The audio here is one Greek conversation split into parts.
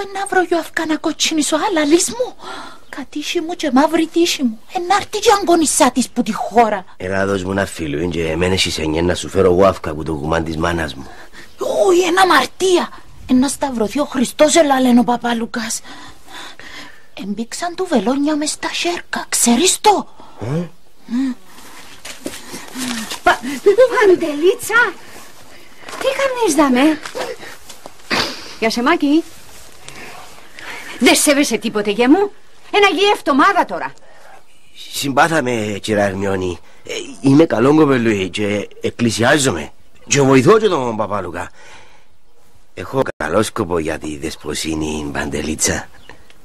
Τώρα που ένα βρω γιο αυκάνα κοτσίνησο άλλα λύς μου. Κατήσι μου και μαύρη τύση μου. Ενάρτη και αγκονισά της που τη χώρα. Έλα δώσ' μου ένα φίλο και εμένα εσύ εννιά να σου φέρω εγώ αύκα που το κουμάν της μάνας μου. Ούι, ένα μαρτία. Ένα σταυρωθεί ο Χριστός ελά λένε ο Παπαλουκάς. Εμπήξαν του βελόνια μες στα σέρκα, ξέρεις το; Ε; Παντελίτσα, τι κάνεις δάμε. Για σεμάκι. Δεν σέβεσαι τίποτε για μου. Ένα γη εβδομάδα τώρα. Συμπάθαμε κυρία Ερμιόνη. Ε, Είμαι καλό κοπελούι και εκκλησιάζομαι. Και βοηθώ και τον Παπαλουκά. Έχω καλό σκοπό για τη δεσποσύνη Παντελίτσα.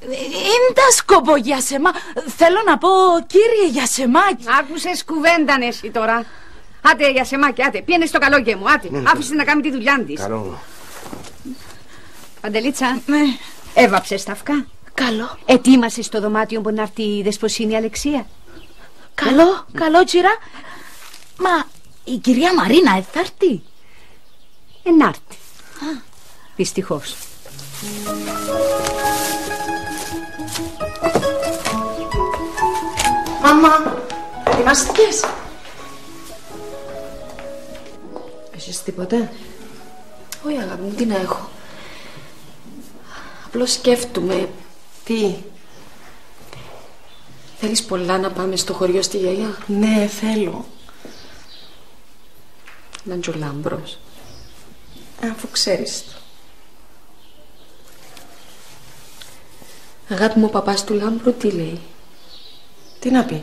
Είναι τα σκοπό για σεμά. Θέλω να πω κύριε για σεμάκι. Άκουσες κουβέντα εσύ τώρα. Άτε για σεμάκι, άτε. Πιένε στο καλό γε μου, άτε. Άφησες να κάνει τη δουλειά της. Καλό. Παντελίτσα, Ναι, έβαψες τα αυκά. καλό. Ετοίμασες στο δωμάτιο που να έρθει η δεσποσίνη Αλεξία. Καλό, καλό τσιρά. Μα η κυρία Μαρίνα θα έρθει. Ενάρτη. Δυστυχώς. Μάμα, ετοιμάστηκες; Έχεις τίποτε; Όχι αγάπη μου, τι να έχω. Απλώς σκέφτομαι, Τι. θέλεις πολλά να πάμε στο χωριό στη γιαγιά. Ναι, θέλω. Να είναι και ο Λάμπρος. Αφού ξέρεις το. Αγάπη μου, ο παπάς του Λάμπρου τι λέει; Τι να πει;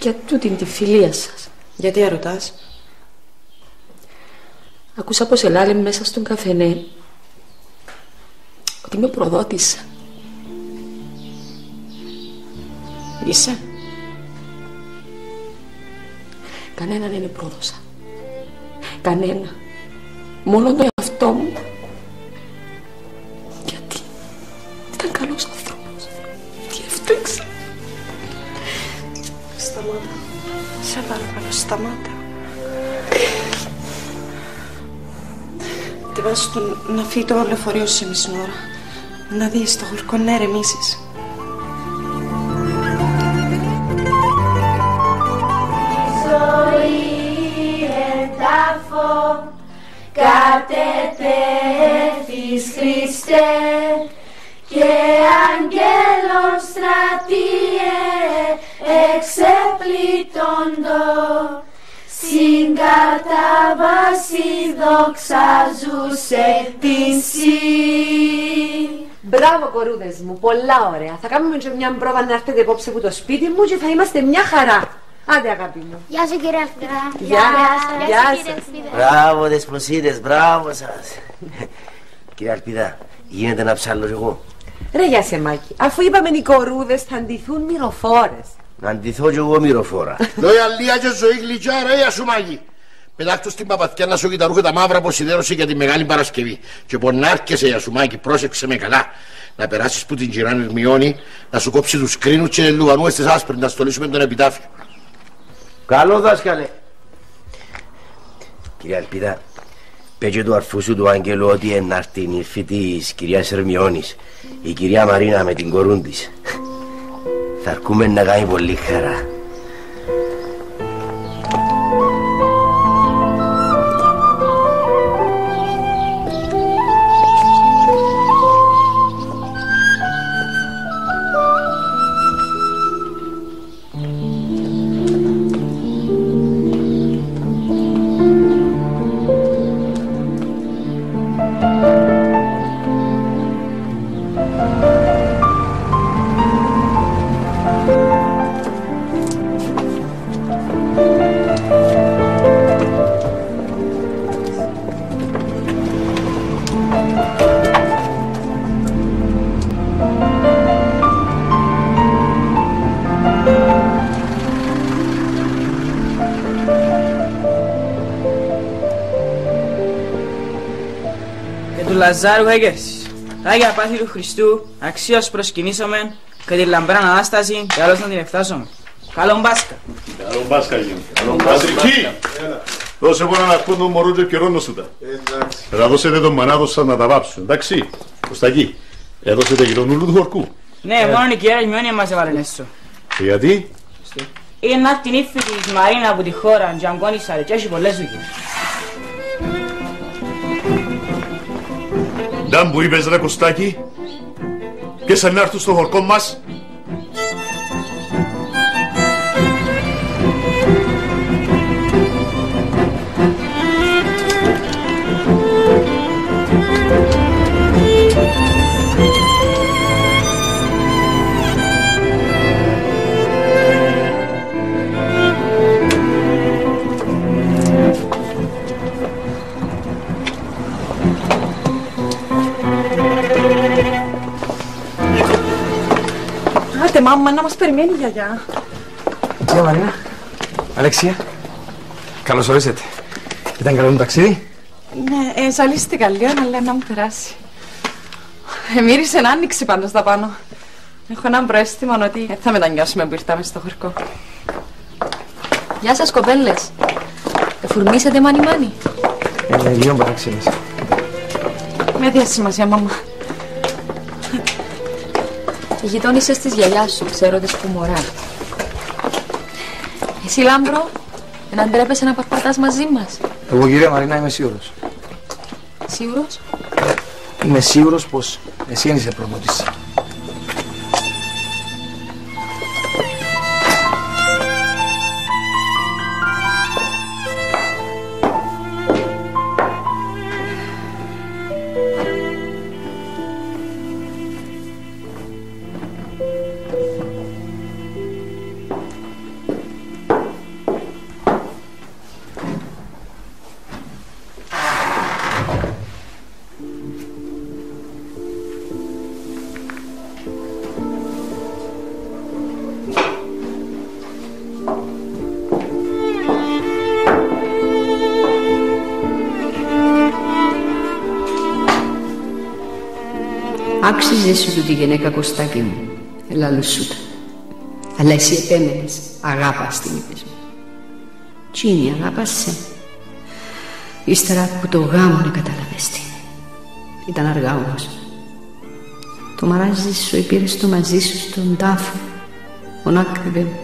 Για τούτην τη φιλία σας. Γιατί ερωτάς; Ακούσα πως ελάλε μέσα στον καφενέ ότι με προδότησα. Είσαι. Κανέναν δεν πρόδωσα. Κανένα. Μόνο το εαυτό μου. Γιατί ήταν καλός άνθρωπος. Τι έφταξε. Σταμάτα. Σε παρακαλώ, σταμάτα. Τη βάζω στον να φύγει το λεωφορείο σου σε μισή ώρα. Να δεις το χωρικό να ερεμήσεις. κατετέθης Χριστέ και αγγέλων στρατιέ εξεπλήττοντο συγκατάβαση δοξαζούσε την σύ. Μπράβο, κορούδες μου, πολλά ωραία. Θα κάνουμε και μια πρόβα να έρθετε υπόψε από το σπίτι μου και θα είμαστε μια χαρά. Άντε, αγάπη μου. Γεια σου κύριε Αλφίδα. Γεια, γεια σας. Μπράβο δεσποσίτες, μπράβο σας. Κυρία Αλπίδα, γίνεται να ψάλλω κι εγώ. Ρε για σεμάκι, αφού είπαμε οι κορούδες θα αντιθούν μυροφόρες. Να αντιθώ κι εγώ μυροφόρα. Λόγια λία και ζωή γλυκιά ρε για σου μάγι. Πετάχτω στην παπαθιά να σου κοιταρούχε τα μαύρα που σιδέρωσε για τη Μεγάλη Παρασκευή. Και που να έρχεσαι για σου μάγι, πρόσεξε με καλά. Να περάσεις που την κυράν Ερμιώνη, να σου κόψει τους κρίνους και λουβανούες της άσπρης, να στολίσουμε τον επιτάφιο. Καλό δάσκαλε. Κυρία Αλπίδα, πέτσε του αρφού σου του Άγγελου ότι ενάρτη η νύφη της κυρίας Ερμιώνης, η κυρία Μαρίνα με την κορούν της. Θα αρκούμε να κάνει πολύ χαρά. Λαζάρου Χέγερσης. Άγια πάθη του Χριστού, αξίως προσκυνήσομεν και την λαμπράν Ανάσταση και άλλως να την εφτάσουμε. Καλόν Πάσχα. Καλό μπάσκα γίνει. Καλό Πατρική! Δώσε μόνο να ακούνε μωρό και καιρόνο σου τα. Θα δώσετε τον μανάδο σας να τα βάψουν, εντάξει. Προς τα εκεί. Έδωσετε γυρονούλου του χορκού. Ναι, μόνο η κυρία Ερμιόνια μας έβαλε έσω. Και γιατί; Είναι να την ύφη της Μαρίνα από τη χώρα, Τζαγκόνισσα, ρε, και έχει πολλές δουλειές. Νταν που είπες ρε Κωστάκη, ποιες θα να έρθουν στο χορκό μας. Μάμα, να μας περιμένει η γιαγιά. Γεια Μαρίνα. Αλεξία. Καλώς ορίσατε. Ήταν καλό το ταξίδι; Ναι, ε, ζαλίστηκα λίγο, αλλά να μου περάσει. Ε, μύρισε να άνοιξη πάντως τα πάνω. Έχω έναν προαίσθημα ότι δεν θα μετανιώσουμε που ήρθαμε στο χωρικό. Γεια σας κοπέλες. Εφουρμίσατε μάνι μάνι. Ε, λίγο παραξένες. Με διασημασία, μάμα. Οι γειτόνισσες της γιαγιάς σου, ξέρω τις που μωρά. Εσύ Λάμπρο, δεν αντρέπεσαι να παρπατάς μαζί μας; Εγώ κυρία Μαρίνα είμαι σίγουρος. Σίγουρος; Είμαι σίγουρος πως εσύ δεν είσαι προδότης. Άξιζε σου του τη γυναίκα Κωστάκη μου. Ελαλουσούτα. Αλλά εσύ επέμενες. Αγάπας την είπες μου. Τσίνη αγάπασε. Ύστερα που το γάμο να κατάλαβες τι. Ήταν αργά όμως. Το μαράζι σου επήρες το μαζί σου στον τάφο. Μονάκριβε μου.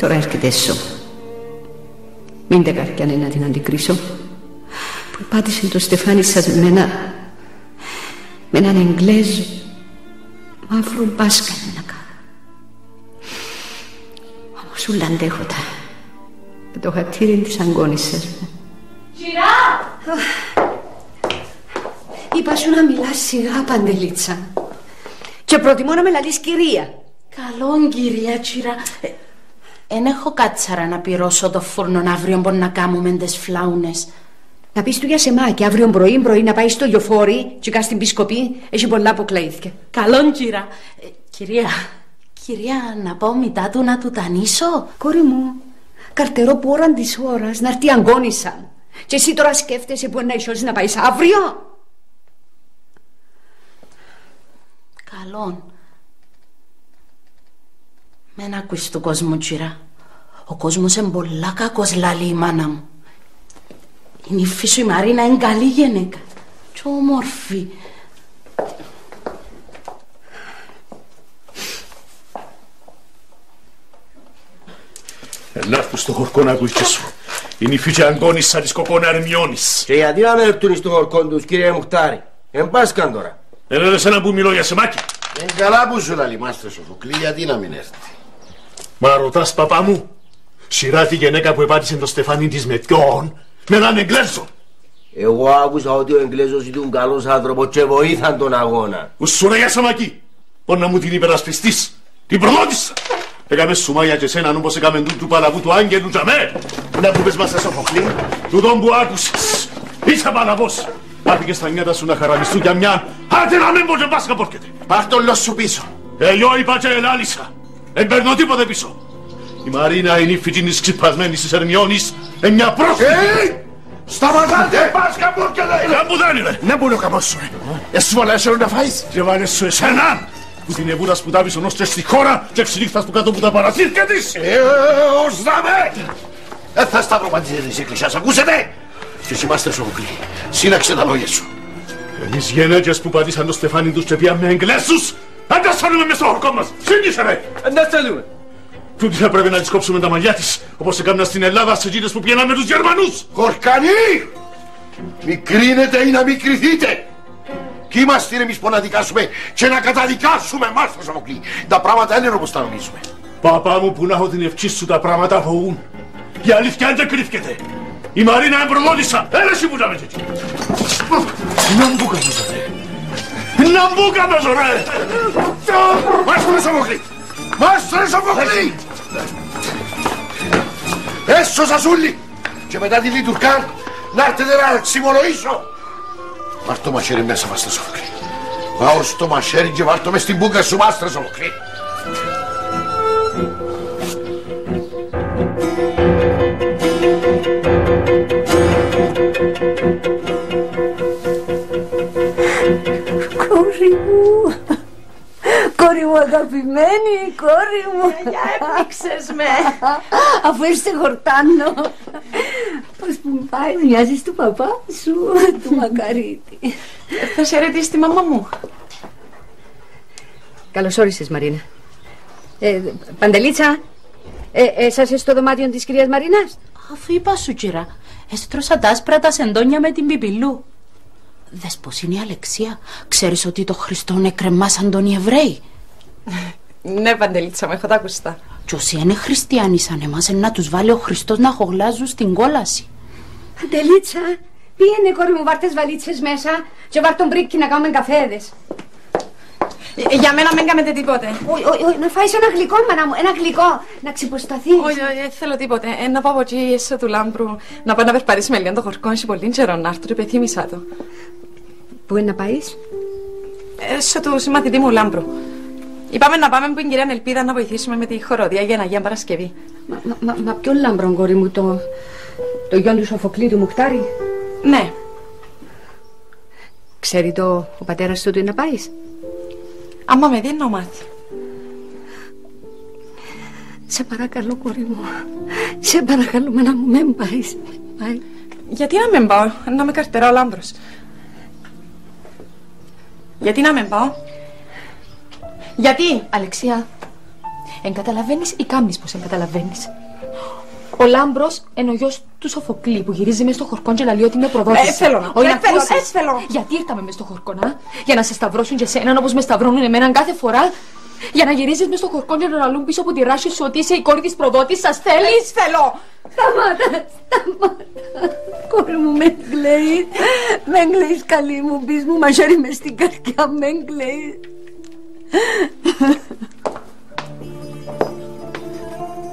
Τώρα έρχεται σω. Μην τα καρκιάνε να την αντικρίσω που πάτησε το στεφάνι σας με ένα με έναν Εγγλέζο μαύρο μπάσκαλ να κάνω όμως ούλα αντέχοντα με το χατήρι της αγκόνισσας μου Κυρά! Είπα σου να μιλάς σιγά παντελίτσα και προτιμώ να με λαλείς κυρία Καλό κυρία Τσίρα. Εν έχω κάτσαρα να πυρώσω το φούρνο αύριο μπορεί να κάνουμε τις φλάουνες. Να πεις του για σεμάκι αύριο πρωί πρωί να πάει στο λιοφόρι και κάνει στην πισκοπή έχει πολλά που κλαίθηκε Καλό κύρα. Ε, κυρία, κυρία να πω μετά του να του τανίσω; Κόρη μου, καρτερό που ώραν της ώρας να έρθει αγκόνισσα και εσύ τώρα σκέφτεσαι που να ισώσεις να πάεις αύριο; Καλόν. Μεν ακούεις του κόσμου τσίρα. Ο κόσμος είναι πολλά κακός λαλή η μάνα μου. Η νύφη σου η Μαρίνα είναι καλή γυναίκα. Και όμορφη. Να έρθουν στο χορκό να ακούεις και σου. Είναι η φύγη αγκόνισσα της κοκόνα Ερμιώνης. Και γιατί να με έρθουν στο χορκό τους κύριε Μουχτάρη. Εν πάσκαν τώρα. Δεν είναι εσένα που μιλώ για σεμάκι. Είναι καλά που σου λαλεί μάστρε Σοφοκλή, γιατί να μην έρθει; Μα ρωτάς παπά μου, σειρά τη γυναίκα που επάτησε το στεφάνι της με ποιον, με έναν Εγγλέζο. Εγώ άκουσα ότι ο Εγγλέζος ήταν καλός άνθρωπος και βοήθαν τον αγώνα. Ουσού ρε για σαμακί, μπορεί να μου την υπερασπιστείς, την προδότησα. Έκαμε σουμάγια και σένα όπως έκαμε του του παλαβού του άγγελου για με. Να που πες μας σε Σοφοκλή, του τον που άκουσες. Είσαι παλαβός. Άφηκες τα νιάτα σου να χαραμιστούν για μια. Άντε να μην πω και πας καπόρκεται. Πάρ' τον λος σου πίσω. Εγώ είπα και ελάλησα. Δεν παίρνω τίποτε πίσω. Η Μαρίνα είναι η φοιτήνης ξυπασμένης της Ερμιώνης. Είναι μια πρόσφυγη. Σταματάτε! Πας καπόρκεται! Για που δεν είναι. Να μπουν ο καμός σου. Εσύ βολέσαι να φάεις. Και βάλες σου εσένα. Που την εβούρας που τάβεις ονός και στη χώρα και ξυνύχτας που κάτω που τα παραθύρια της. Ε, ως δάμε! Δεν θα σταυροπαντήσετε της εκκλησιάς, ακούσετε! Και εσύ μάστε Σοφοκλή, σύναξε τα λόγια σου. Εμείς γενέκες που πατήσαν το στεφάνι τους και πήγαμε εγκλέσους, αν τα σώνουμε μες στο χορκό μας. Σύγγισε ρε. Δεν τα θέλουμε. Τούτη θα πρέπει να της κόψουμε τα μαλλιά της, όπως έκαναν στην Ελλάδα σε εκείνες που πήγαιναν με τους Γερμανούς. Χορκανή! Μη κρίνετε ή να μην κρυθείτε. Κι είμαστε εμείς που να δικάσουμε και να καταδικάσουμε εμάς το Σοφοκλή. Τα πράγματα δεν είναι όπως τα νομίζουμε. Παπά μου που να έχω την ευχή σου τα πράγματα φοβούν. Η αλήθεια δεν κρύφκεται. Η Μαρίνα εμπροδότησα. Έλα εσύ που να με τέτοιο. Να μου κάνεις ρε. Να μου κάνεις ρε. Μάστρε Σοφοκλή! Μάστρε Σοφοκλή! Έσωσα σούλη! Και μετά τη λειτουργά να έρθετε να ξυμολογήσω. Βάρ' το μαχαίρι μέσα, Μάστρε Σοφοκλή. Πάω στο μαχαίρι και βάρ' το μες στην μπούκα σου, Μάστρε Σοφοκλή. Μου αγαπημένη, κόρη μου. Για έπνιξες με. Αφού είσαι χορτάνω. Πώς που μου πάει, μοιάζεις του παπά σου, του Μακαρίτη. Θα σε ρωτήσει τη μαμά μου. Καλώς όρισες, Μαρίνα. Ε, Παντελίτσα, ε, έσασες στο δωμάτιο της κυρίας Μαρίνας; Αφού είπα σου, κυρά, έστρωσα τα άσπρα τα σεντόνια με την πιπιλού. Δες πως είναι η Αλεξία. Ξέρεις ότι το Χριστό εκρεμάσαν τον οι Εβραίοι. Ναι, Παντελίτσα, με έχω τα ακουστά. Κι όσοι είναι χριστιανοί σαν εμάς, να τους βάλει ο Χριστός να χογλάζουν στην κόλαση. Παντελίτσα, πήγαινε κόρη μου, βάρ' τις βαλίτσες μέσα και βάρ' τον μπρίκι να κάνουμε καφέδες. Ε, Για μένα μην κάνετε τίποτε. Όχι, όχι, όχι, να φάεις ένα γλυκό, μάνα μου, ένα γλυκό, να ξυποσταθείς. Όχι, όχι, δεν θέλω τίποτε. Ε, να πάω από εκεί έσω του λάμπρου να πάω να περπατήσει με λίγο το χορκό. Έχει πολύ καιρό να έρθω, υπεθύμησα το. Πού είναι να πάεις; Έσω του συμμαθητή μου λάμπρου. Είπαμε να πάμε με την κυρία Ελπίδα να βοηθήσουμε με τη χοροδία για Αγία Παρασκευή. Μα, μα, μα, μα ποιον λάμπρον, κόρη μου, το, το γιον του Σοφοκλή του Μουχτάρη. Ναι, Ξέρει το ο πατέρας του ότι είναι να πάεις; άμα με δίνει να μάθει. Σε παρακαλώ, κόρη μου. Σε παρακαλώ, μάνα μου, μην πάεις. Μην πάει. Γιατί να μην πάω, να με καρτερά ο λάμπρος. Γιατί να μην πάω; Γιατί; Αλεξία, εν καταλαβαίνεις ή κάμεις πως εν καταλαβαίνεις. Ο Λάμπρος είναι ο γιος του Σοφοκλή που γυρίζει μες στο χορκό και λαλεί ότι είναι προδότης. Ε, θέλω να- Όχι, ε, να θέλω, ακούσεις. ε, θέλω. Γιατί ήρθαμε μες στο χορκό, να; Για να σε σταυρώσουν και εσέναν όπως με σταυρώνουν εμένα κάθε φορά; Για να γυρίζεις μες στο χορκό και να λαλούν πίσω από τη ράση σου ότι είσαι η κόρη της προδότης. Σας θέλεις; Θέλω. Σταμάτα, σταμάτα. Κόρη μου, με κλαίεις. Με κλαίεις καλή μου, πεις μου μαχαίρι μες στην καρδιά, με κλαίεις.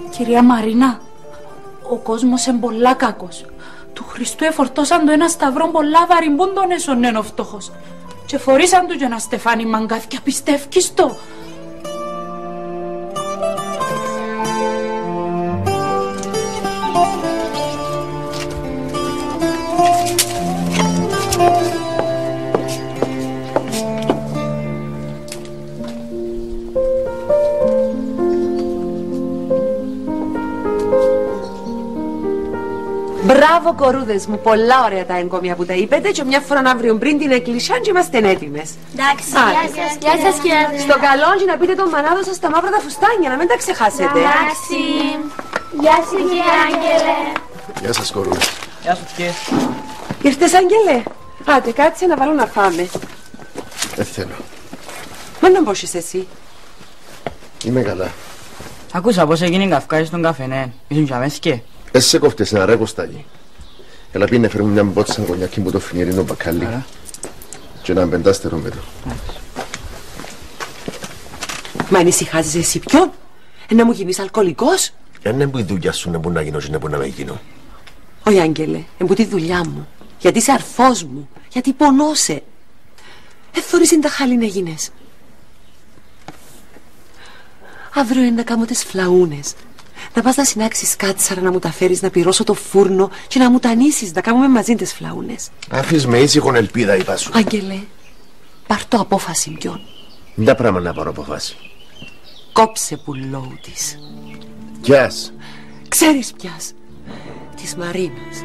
Κυρία Μαρίνα, ο κόσμος είναι πολλά κακός. Του Χριστού εφορτώσαν το ένα σταυρό πολλά βαριμπούν τον έσον ο φτωχός. Και φορήσαν του και ένα στεφάνι μαγκάθια, πιστεύεις το. Μπράβο, κορούδες μου. Πολλά ωραία τα εγκόμια που τα είπετε και μια φορά αύριο πριν την εκκλησιά και είμαστε έτοιμες. Εντάξει, Άντε. γεια σας. Γεια σας, κύριε Στο καλό και να πείτε τον μανάδο σας τα μαύρα τα φουστάνια, να μην τα ξεχάσετε. Εντάξει. Γεια σου, κύριε Άγγελε. Γεια σας κορούλα. Γεια σου, κύριε. Ήρθες, Άγγελε; Άντε, κάτσε να βάλω να φάμε. Δεν θέλω. Μα να μπώσεις εσύ. Είμαι καλά. Ακούσα πως έγινε η καυκάση στον καφενέ. Ήσουν και αμέθηκε. Εσύ σε κόφτες ένα ρε κοστάκι. Έλα πήγαινε φέρουμε μια μπότσα κονιάκι που το φινιερίνο μπακάλι. Άρα. Και ένα πεντάστερο μέτρο. Μα ανησυχάζεις εσύ ποιον; Ε, να μου γίνεις αλκοολικός; Δεν είναι που η δουλειά σου να μπορεί να γίνω και να μπορεί να με γίνω. Όχι, Άγγελε, εμπού τη δουλειά μου. Γιατί είσαι αρφός μου. Γιατί πονώσε. Ε, θωρείς είναι τα χάλι να γίνες. Αύριο είναι να κάνω τις φλαούνες. Να πας να συνάξεις κάτσαρα να μου τα φέρεις να πυρώσω το φούρνο και να μου τα νήσεις να κάνουμε μαζί τις φλαούνες. Αφήσεις με ήσυχον ελπίδα είπα σου. Άγγελε, πάρ' το απόφαση ποιον. Δεν πράγμα να πάρω αποφάση. Κόψε πουλόου της. Γειάς. Ξέρεις ποιας. Της Μαρίνας.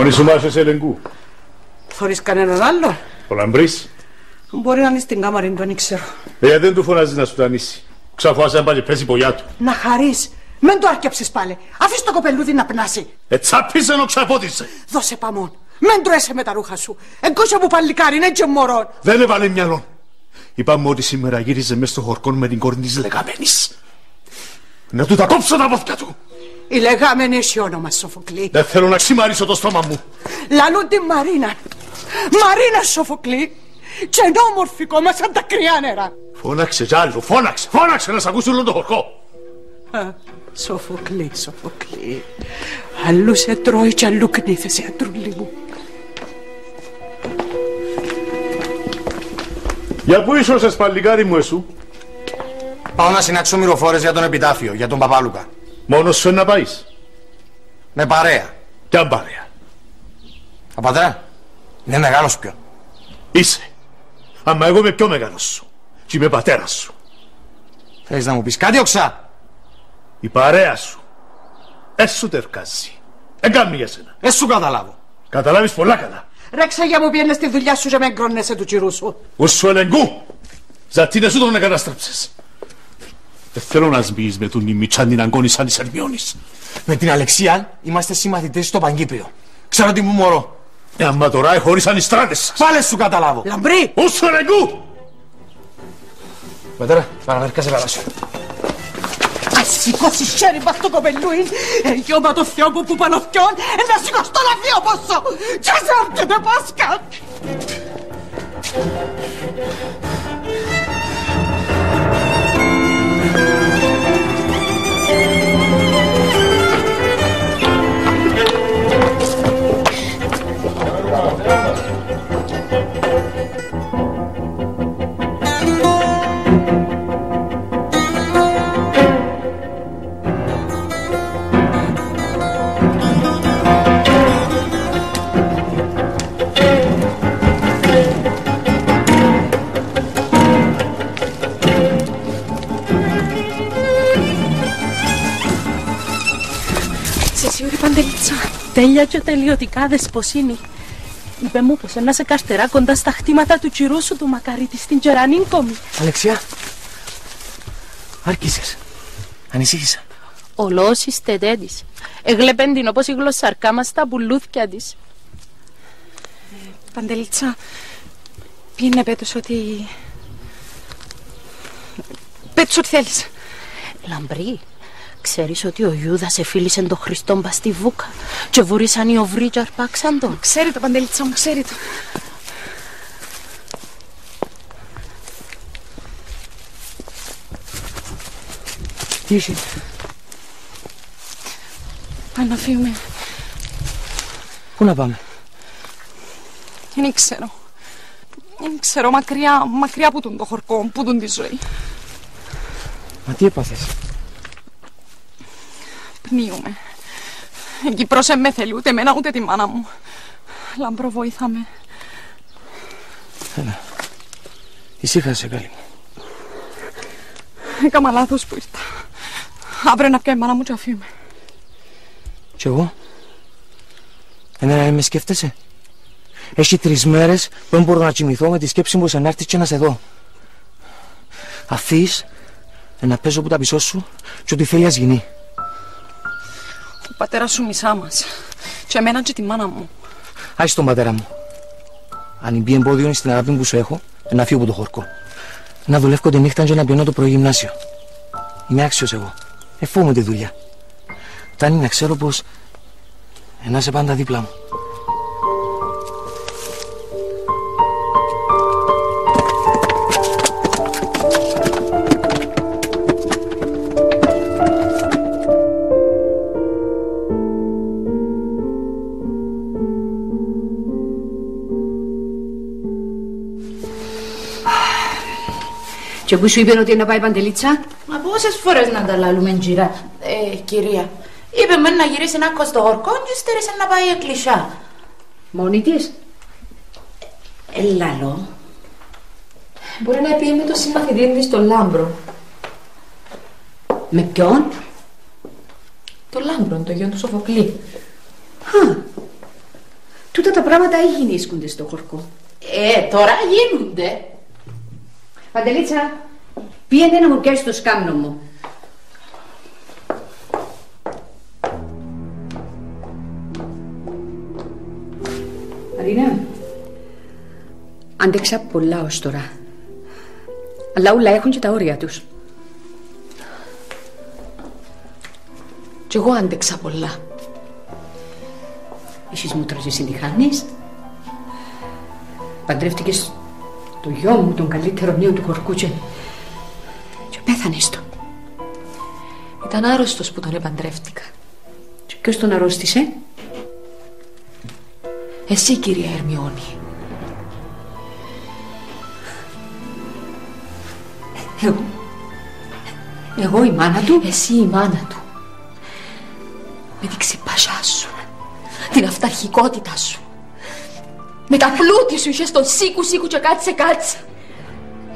Μόνη σου μάσες ελεγγού. Θωρείς κανέναν άλλο. Ο Λαμπρής. Μπορεί να είναι στην κάμαρη, δεν ξέρω. Ε, δεν του φωνάζεις να σου τανίσει. Ξαφουάσαι να πάλι πέσει πογιά του. Να χαρείς. Μεν το αρκέψεις πάλι. Αφήσ' το κοπελούδι να πνάσει. Ε, τσάπησε να ξαφώτισε. Δώσε παμόν. Μεν τρέσαι με τα ρούχα σου. Εγκόσια μου παλικάρι, είναι και μωρόν. Δεν έβαλε μυαλό. Είπαμε ότι σήμερα γύριζε μέσα στο χορκόν με την κόρη της λεγαμένης. Να του τα κόψω τα πόθια του. Η λεγάμενη έχει όνομα, Σοφοκλή. Δεν θέλω να ξημαρίσω το στόμα μου. Λαλούν την Μαρίνα. Μαρίνα Σοφοκλή. Και ενώ όμορφη κόμμα σαν τα κρυά νερά. Φώναξε κι άλλο, φώναξε, φώναξε να σ' ακούσει όλο το χορκό. Α, Σοφοκλή, Σοφοκλή. Αλλού σε τρώει και αλλού κνήθεσαι, αντρούλη μου. Για πού ίσως παλικάρι μου εσού. Πάω να συνάξω μυροφόρες για τον επιτάφιο, για τον Παπάλουκα. Μόνος σου να πάεις. Με παρέα. Ποια παρέα. Ο πατέρα, είναι μεγάλος πιο. Είσαι. Αμα εγώ είμαι πιο μεγάλος σου. Και είμαι πατέρας σου. Θέλεις να μου πεις κάτι οξά; Η παρέα σου. Έσου τερκάζει. Εγκάμει για σένα. Έσου καταλάβω. Καταλάβεις πολλά καλά. Ρέξα για μου πιένες στη δουλειά σου και με εγκρόνεσαι του κυρού σου. Ούσου ελεγγού. Ζατίνες σου τον εγκαταστρέψες. Δεν θέλω να σμπείς με τον ημιτσάν την αγκόνη σαν της Ερμιώνης. Με την Αλεξία είμαστε συμμαθητές στο Παγκύπριο. Ξέρω τι μου μωρώ. Ε, άμα τώρα χωρίς οι στράτες σας. Πάλες σου καταλάβω. Λαμπρή. Ούσου ελεγγού. Πατέρα, παραμερικά σε παράσου. Ας σηκώσεις χέρι μας το κοπελούιν. Εγιώμα το Θεό μου που πάνω φτιόν. Να σηκωστώ να φύγω πόσο. Και σε έρχεται Πάσκα. Τέλεια και τελειωτικά δεσποσίνη. Είπε μου πως ένας σε καρτερά κοντά στα χτήματα του κυρού σου του μακαρίτη στην Τζερανίνκομη. Αλεξία, άρχισες. Ανησύχησα. Ο λόγος είστε τέτοις. Εγλέπεν την όπως η γλωσσαρκά μας τα πουλούθια της. Παντελίτσα, πήγαινε πέτος ότι... Πέτος ό,τι θέλεις. Λαμπρή, ξέρεις ότι ο Ιούδας εφίλησε τον Χριστόν πας στη βούκα και βουρήσαν οι οβροί και αρπάξαν τον. Ξέρει το, Παντελίτσα μου, ξέρει το. Τι είσαι. Πάμε να φύγουμε. Πού να πάμε; Δεν ξέρω. Δεν ξέρω, μακριά, μακριά από τον το χορκό, που τον τη ζωή. Μα τι έπαθες; Πνίουμε. Η Κύπρος δεν με θέλει ούτε εμένα ούτε τη μάνα μου. Λαμπρό, βοήθαμε. Έλα. Ησύχασε καλή μου. Έκανα λάθος που ήρθα. Αύριο να πιάει η μάνα μου και αφήνουμε. Κι εγώ; Εμένα δεν με σκέφτεσαι; Έχει τρεις μέρες που δεν μπορώ να κοιμηθώ με τη σκέψη μου σαν να έρθεις και να σε δω. Αφείς να παίζω που τα πισώ σου και ό,τι θέλει ας γίνει. Ο πατέρας σου μισά μας. Και εμένα και τη μάνα μου. Άσε τον πατέρα μου. Αν μπει εμπόδιο στην αγάπη που σου έχω, να φύγω από το χορκό. Να δουλεύω τη νύχτα και να πιονώ το πρωί γυμνάσιο. Είμαι άξιος εγώ. Εφόμαι τη δουλειά. Φτάνει να ξέρω πως να είσαι πάντα δίπλα μου. Και που σου είπε ότι να πάει η παντελίτσα; Μα πόσες φορές να τα λαλούμε τζιρά, ε, κυρία. Είπε με να γυρίσει ένα κοστό χορκό και στήρισε να πάει εκκλησιά. Μόνη της; Ε, λαλό. Μπορεί να πει με το συμμαθητή της τον Λάμπρο. Με ποιον; Το Λάμπρο, το γιο του Σοφοκλή. Τούτα τα πράγματα έγινίσκονται στο χορκό. Ε, τώρα γίνονται. Παντελίτσα, πήγαινε να μου πιάσει το σκάμνο μου. Αρίνα, άντεξα πολλά ως τώρα. Αλλά όλα έχουν και τα όρια τους. Κι εγώ άντεξα πολλά. Εσείς μου τρως εσύ τη χάνεις. Παντρεύτηκες το γιο μου, τον καλύτερο νέο του Κορκούτσε. Και πέθανες το. Ήταν άρρωστος που τον επαντρεύτηκα. Και ποιος τον αρρώστησε; Εσύ, κυρία Ερμιόνη. Εγώ. Εγώ η μάνα του; Εσύ η μάνα του. Με την ξυπασιά σου. Την αυταρχικότητα σου. Με τα πλούτη σου είχες τον σίκου σίκου και κάτσε κάτσε.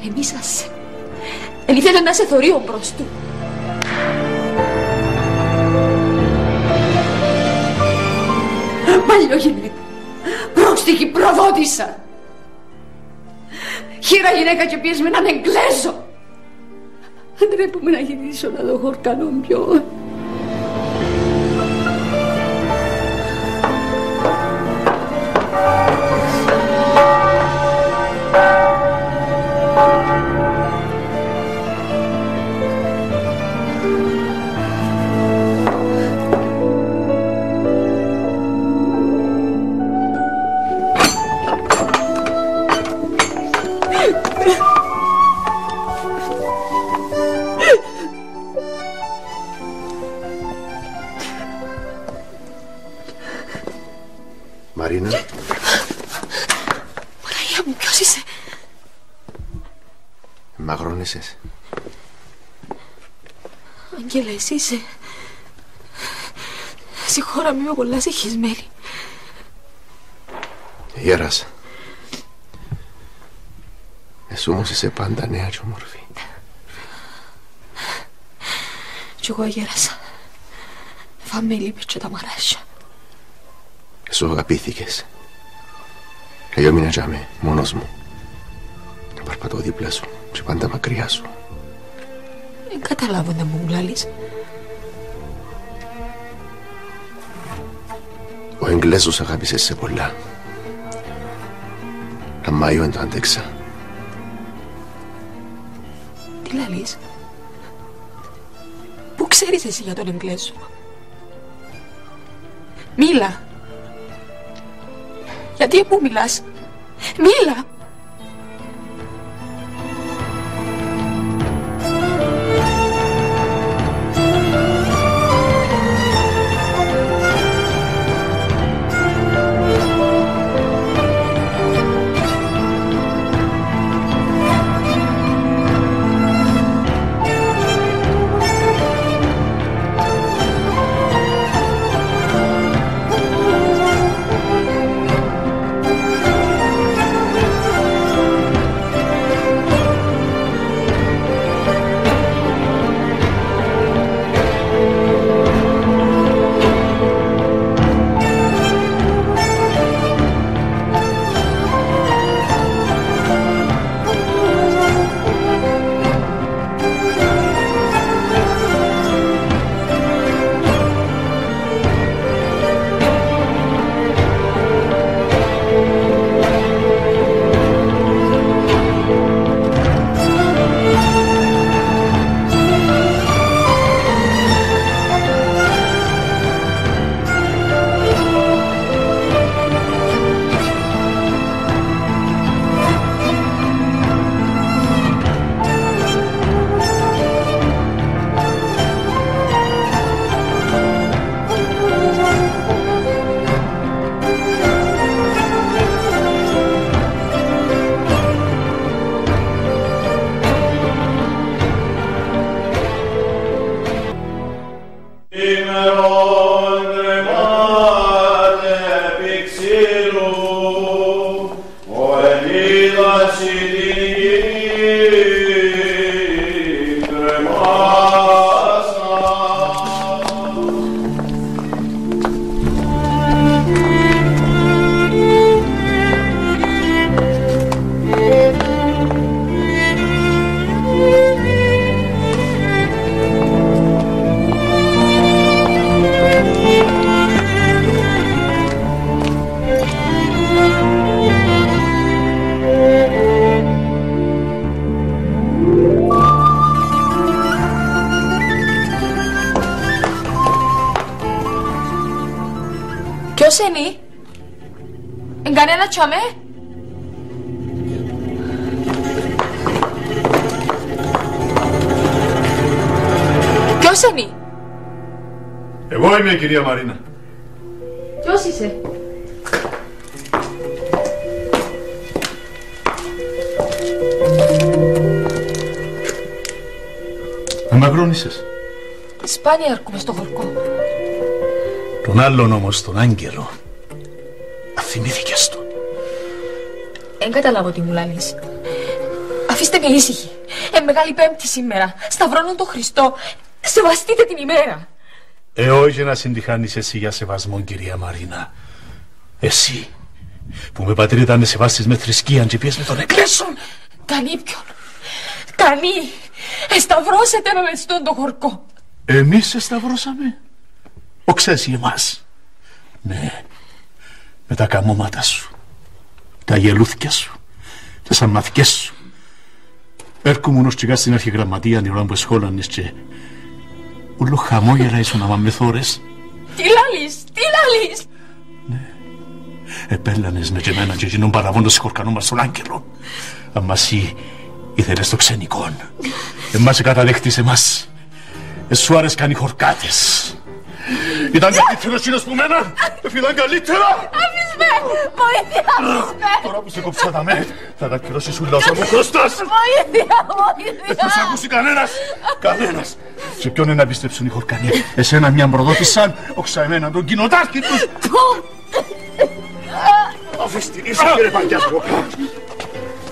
Εμείς ας... Εν ήθελε να σε θωρεί ο μπρος του. Μαλλιό γυναίκα. Πρόστιχη προδότησα. Χείρα γυναίκα και πιες με έναν Εγγλέζο. Ντρέπομαι να γυρίσω να δω χορκανό πιο. Με, είμαι πολλά συγχυσμένη. Γέρασα. Εσύ όμως είσαι πάντα νέα και όμορφη. Κι εγώ γέρασα. Φάμε οι λύπες και τα μαράσια. Σου αγαπήθηκες. Εγώ έμεινα τζάμε, μόνος μου. Και παρπατώ δίπλα σου και πάντα μακριά σου. Δεν καταλάβω να μου μιλάλεις. Ο Εγγλέζος αγάπησες σε πολλά. Αμάιο εν το άντεξα. Τι λαλείς; Πού ξέρεις εσύ για τον Εγγλέζο; Μίλα. Γιατί πού μιλάς; Μίλα. Εγώ είμαι η κυρία Μαρίνα. Ποιος είσαι; Με μαγρόνισες. Σπάνια αρκούμε στο χορκό. Τον άλλον όμως, τον άγγελο, αθυμήθηκες τον. Εν καταλάβω τι μου λαλείς. Αφήστε με ήσυχη. Ε, Μεγάλη Πέμπτη σήμερα. Σταυρώνω τον Χριστό. Σεβαστείτε την ημέρα. Ε, όχι να συντυχάνεις εσύ για σεβασμό, κυρία Μαρίνα. Εσύ, που με πατρίδα με σεβάστης με θρησκεία και πιες με τον εκκλέσον. Κανεί ποιον; Κανεί. Εσταυρώσετε με μες στον το χορκό. Εμείς σε σταυρώσαμε. Ο ξέρεις εμάς. Ναι. Με τα καμώματα σου. Τα γελούθηκια σου. Τα σαμαθικές σου. Έρχομαι ως τσιγάς στην αρχηγραμματεία την ώρα που εσχόλανες και ούλο χαμόγελα ήσουν άμα με θόρες. Τι λαλείς, τι λαλείς. Επέλανες με και εμένα και γίνον παραβόντος σκορκανό μας στον άγγελο. Αμα εσύ ήθελες το ξενικόν. Εμάς καταδέχτης εμάς. Εσού άρεσκαν οι χορκάτες. Ήταν καλύτερος εκείνος που μένα. Έφυλαν καλύτερα. Αφήσ' με, βοήθεια, αφήσ' με. Τώρα που σε κόψα τα με, θα τα κυρώσεις σου λόσα μου Κώστας. Βοήθεια, Δεν θα σε βοήθεια. ακούσει κανένας. Κανένας. Σε ποιον είναι να πιστέψουν οι χορκανοί; Εσένα μια προδότησαν, όξα εμένα τον κοινοτάρχη τους. Αφήστε την ίσα, κύριε Παγκιάτρο.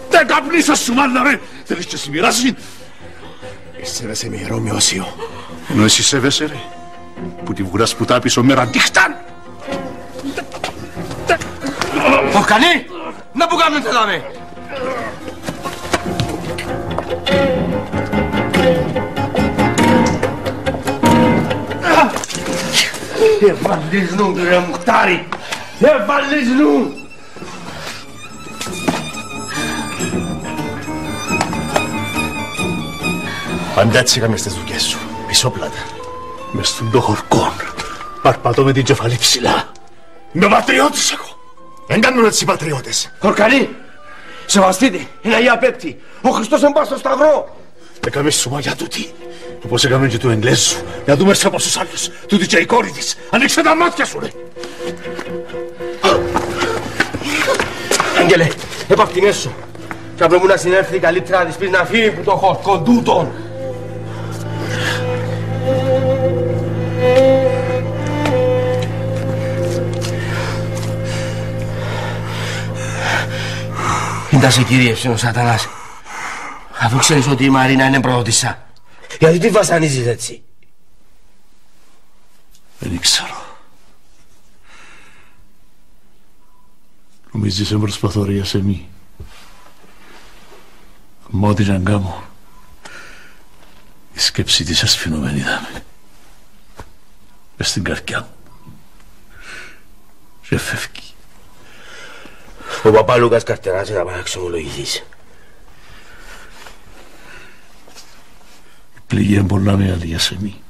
Δεν καπνίσας σου μάλλα ρε. Θέλεις και συμμοιράσει. Σέβεσαι με ιερό μειώσιο. Ενώ εσύ σέβεσαι ρε. Που τη βουράς που τα πίσω μέρα νύχταν. Χορκανή, να που κάνουν θέλαμε. Εβαλείς νου, κύριε Μουχτάρη. Εβαλείς νου. Πάντα έτσι έκαμε στις δουλειές σου. Πισόπλατα. Μες στον το χορκόν. Παρπατώ με την κεφαλή ψηλά. Είμαι πατριώτης εγώ. Δεν κάνουν έτσι οι πατριώτες. Χορκανή, σεβαστείτε, είναι Αγία Πέπτη. Ο Χριστός εμπά στο σταυρό. Έκαμε σωμά για τούτη. Όπως έκαμε και του Εγγλέζου. Για δούμε σε από στους άλλους. Τούτη και η κόρη της. Ανοίξε τα μάτια σου ρε. Άγγελε, επαυτινές σου. Και απλό μου να συνέλθει καλύτερα να της πεις να φύγει που το χορκό τούτον. Ήταν σε κυρίευσε ο σατανάς. Αφού ξέρεις ότι η Μαρίνα είναι προδότησα. Γιατί τη βασανίζεις έτσι; Δεν ήξερα. Νομίζεις σε προσπαθώ σε μη. Μα ό,τι να κάνω. Η σκέψη της ασφινωμένη δάμε. Μες στην καρδιά μου. Και φεύγει. Ο παπάς Λούκας καρτεράζει να πάει να ξεμολογηθείς. Η πληγή είναι πολλά μεγάλη για σε μη.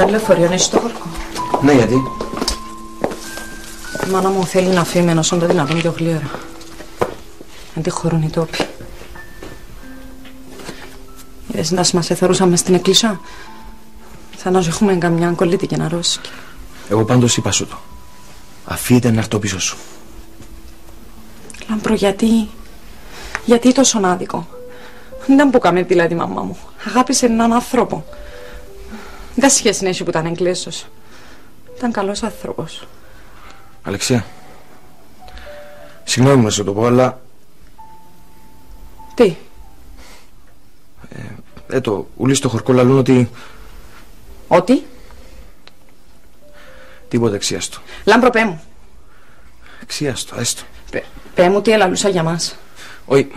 Είμαι γιατρία. Να λεωφορείο είναι στο χορκό. Ναι, γιατί; Η μάνα μου θέλει να φύγει με όσο το δυνατόν πιο γλύωρα. Δεν τη χωρούν οι τόποι. Είδες να μας εθωρούσαμε στην εκκλησιά. Θα να έχουμε καμιά κολλήτη και να ρώσει. Εγώ πάντως είπα σου το. Αφήνεται να έρθω πίσω σου. Λάμπρο, γιατί... Γιατί τόσο άδικο; Δεν που κάμε δηλαδή μαμά μου. Αγάπησε έναν άνθρωπο. Δεν σχέση να έχει που ήταν Εγγλέσος. Ήταν καλός άνθρωπος. Αλεξία. Συγγνώμη να σου το πω, αλλά Τι, ε, το ούλοι στο χορκό λαλούν ότι ότι, τίποτα εξίαστο. Λάμπρο πέ μου. Εξίαστο, έστω. Πέ μου τι ελαλούσα για μας. Όχι.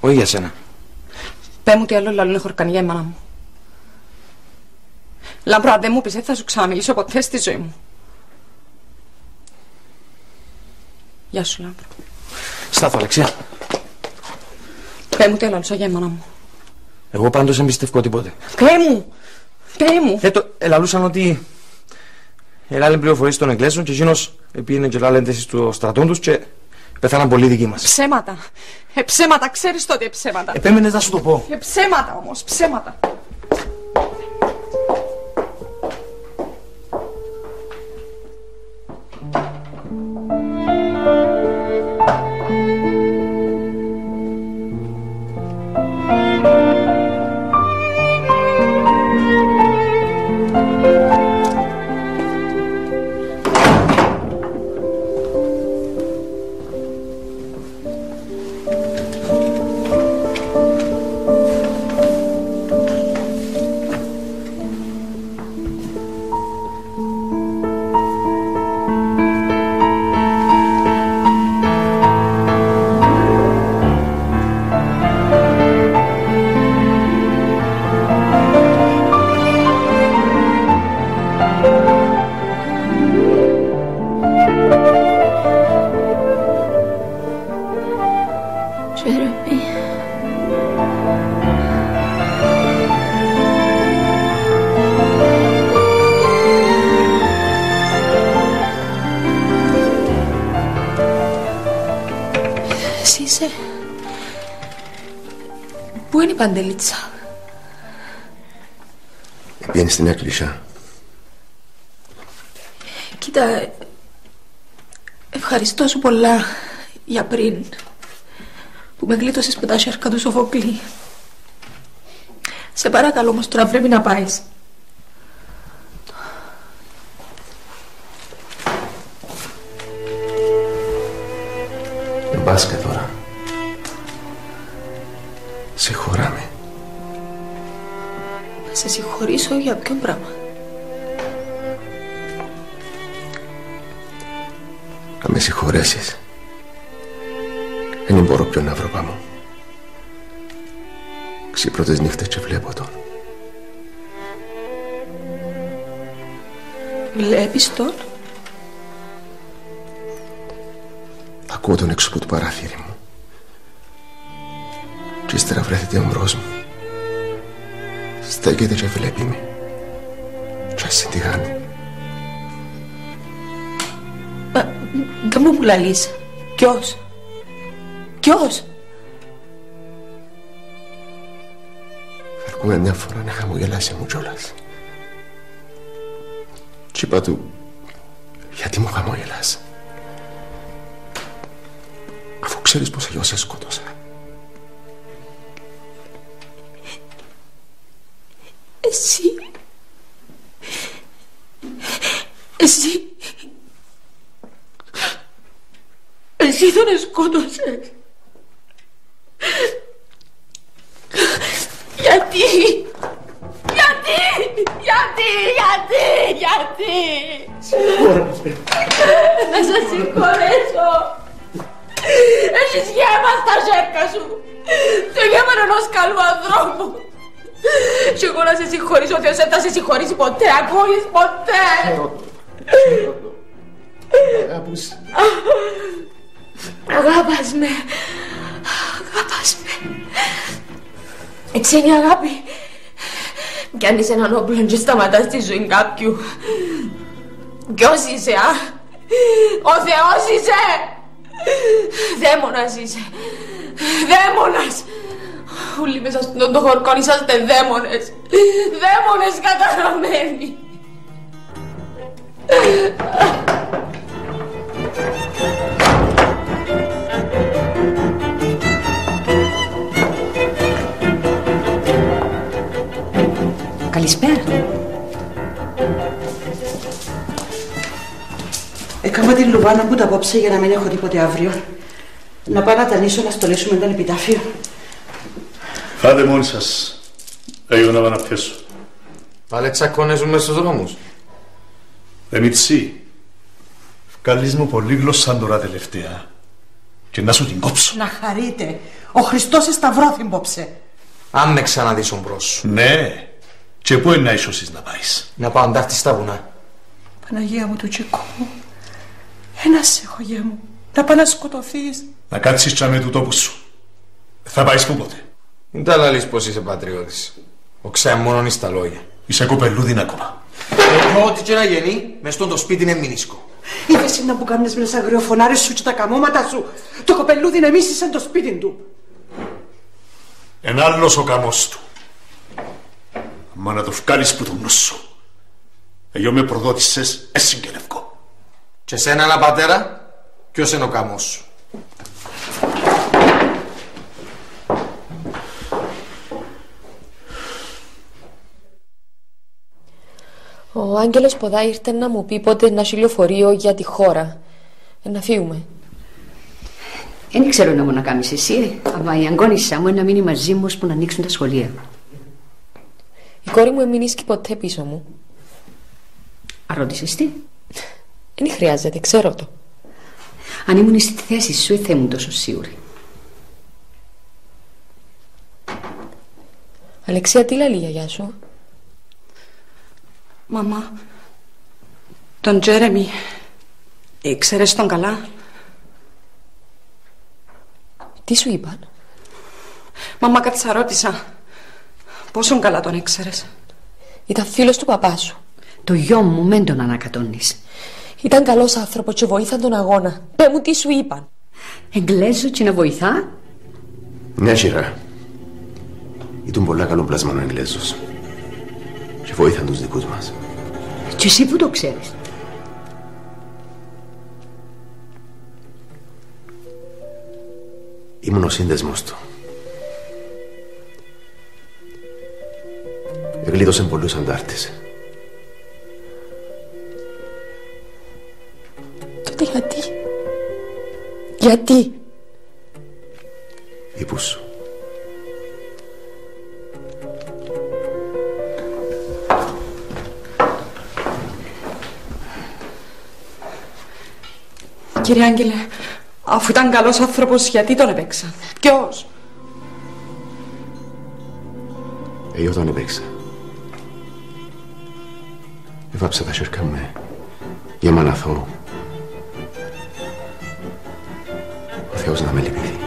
Όχι για σένα. Πέ μου τι άλλο λαλούν χωρκανοί για τη μάνα μου. Λάμπρο, αν δεν μου πεις, δεν θα σου ξαναμιλήσω ποτέ στη ζωή μου. Γεια σου, Λάμπρο. Στάθω, Αλεξία. Πέ μου τι άλλο για τη μάνα μου. Εγώ πάντως δεν πιστεύω τίποτε. Πέ μου! Πέ μου! Ε, το, ελαλούσαν ότι ελάλεν πληροφορίες των Εγγλέσων και εκείνος πήγαινε και λάλεν θέσεις του στρατών τους και πέθαναν πολλοί δικοί μας. Ψέματα. Ε, ψέματα, ξέρεις τότε ψέματα. Επέμενες να σου το πω. Ε, ψέματα όμως, ψέματα. Παντελίτσα; Πήγαινε στην έκκλησια. Κοίτα, ευχαριστώ σου πολλά για πριν που με γλίτωσες με τα σέρκα του Σοφοκλή. Σε παρακαλώ όμως τώρα πρέπει να πάεις. Ξύπνω τις νύχτες και βλέπω τον. Βλέπεις τον; Ακούω τον έξω από το παράθυρι μου. Και ύστερα βρέθεται ο μπρος μου. Στέκεται και βλέπει με. Και ας τη γάνει. Δεν μου πουλαλείς. Ποιος; Ποιος; Αρκούμε μια φορά να χαμογελάσει μου κιόλας. Κι είπα του, γιατί μου χαμογελάς; Αφού ξέρεις πως εγώ σε σκότωσα. Εσύ. Εσύ. Εσύ τον σκότωσες. Δεν θα σε συγχωρήσει ποτέ, ακούγεις ποτέ. Αγάπης. Αγάπας με. Αγάπας με. Έτσι είναι η αγάπη. Κι αν είσαι έναν όπλο και σταματάς τη ζωή κάποιου. Ποιος είσαι, α; Ο Θεός είσαι. Δαίμονας είσαι. Δαίμονας. Όλοι μέσα στον το χορκόν είσαστε δαίμονες. Δαίμονες καταραμένοι. Καλησπέρα. Έκανα την Λουβάνα μου τα απόψε για να μην έχω τίποτε αύριο. Να πάω να τανίσω να στολίσουμε τον επιτάφιο. Φάτε μόνοι σας. Εγώ να πάω να πιέσω. Πάλι τσακώνες μες στους δρόμους. Εμίτσι, βγάλεις μου πολύ γλώσσα τώρα τελευταία. Και να σου την κόψω. Να χαρείτε. Ο Χριστός εσταυρώθη μπόψε. Αν με ξαναδείς ο μπρος σου. Ναι. Και πού είναι να ίσως να πάεις; Να πάω αντάρτη στα βουνά. Παναγία μου του τσικό μου. Ένας έχω γε μου. Να πάει να σκοτωθείς. Να κάτσεις τσάμε του τόπου σου. Θα πάεις πού ποτέ; Μην τα λαλείς πως είσαι πατριώτης. Ο ξέα μόνον στα λόγια. Είσαι κοπελούδιν ακόμα. Εγώ ό,τι και να γεννεί, μες στον το σπίτι είναι μηνίσκο. Είδες να που κάνεις με τις αγριοφωνάρες σου και τα καμώματα σου; Το κοπελούδι να μίσησε το σπίτι του. Εν άλλος ο καμός του. Μα να το βγάλεις που το νους σου. Εγώ με προδότησες, εσυγκελευκό. Και σένα ένα πατέρα, ποιος είναι ο καμός σου; Ο Άγγελος Ποδά ήρθε να μου πει πότε να έχει λεωφορείο για τη χώρα. Ε, να φύγουμε. Δεν ξέρω να μου να κάνεις εσύ, ε. αλλά η αγκόνισσα μου είναι να μείνει μαζί μου ώσπου να ανοίξουν τα σχολεία. Η κόρη μου εμείνει ποτέ πίσω μου. Αν ρώτησες τι; Δεν χρειάζεται, ξέρω το. Αν ήμουν στη θέση σου, δεν θα ήμουν τόσο σίγουρη. Αλεξία, τι λέει η γιαγιά σου; Μαμά, τον Τζέρεμι, ήξερες τον καλά; Τι σου είπαν; Μαμά, κάτι σα ρώτησα. Πόσο καλά τον ήξερες; Ήταν φίλος του παπά σου. Το γιο μου μεν τον ανακατώνεις. Ήταν καλός άνθρωπος και βοήθαν τον αγώνα. Πε μου τι σου είπαν. Εγγλέζο και να βοηθά. Ναι, σειρά. Ήταν πολλά καλό πλάσμα ο Εγγλέζος. Και βοήθαν τους δικούς μας. Και εσύ που το ξέρεις. Ήμουν ο σύνδεσμος του. Εγλίδωσε πολλούς αντάρτες. Τότε γιατί; Γιατί; Είπου Κύριε Άγγελε, αφού ήταν καλός άνθρωπος, γιατί τον έπαιξαν. Ποιος; Εγώ τον έπαιξα. Εβάψα τα σέρκα μου για να αναθώ. Ο Θεός να με λυπηθεί.